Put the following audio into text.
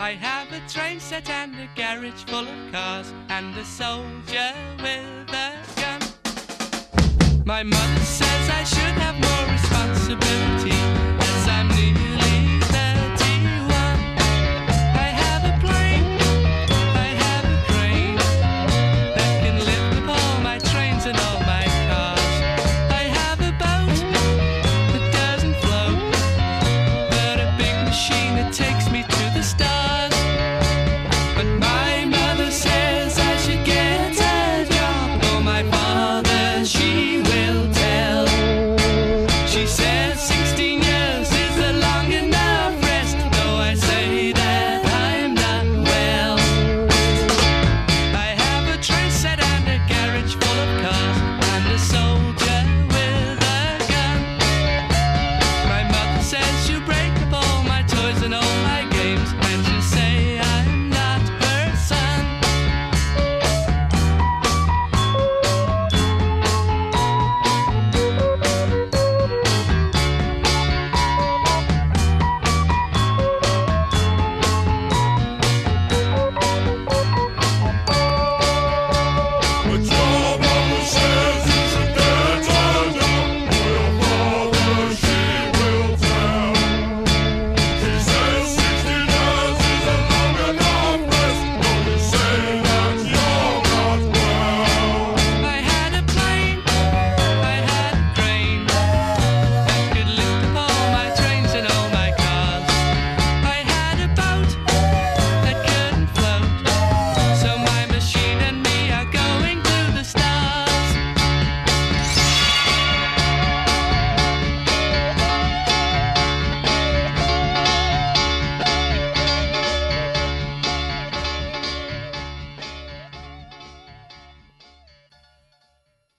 I have a train set and a garage full of cars and a soldier with a gun. My mother says I should have. losing all my games.